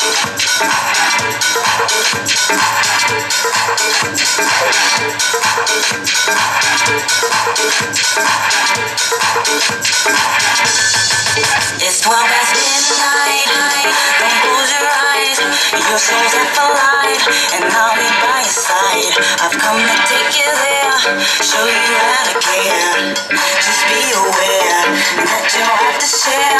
It's 12 past midnight, don't close your eyes. Your soul's up for life, and I'll be by your side. I've come to take you there, show you how to care. Just be aware that you have to share.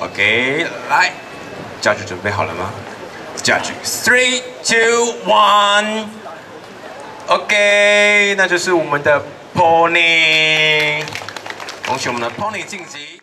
OK，来，家具准备好了吗？家具，three, two, one。OK，那就是我们的 Polly。恭喜我们的 Polly 晋级。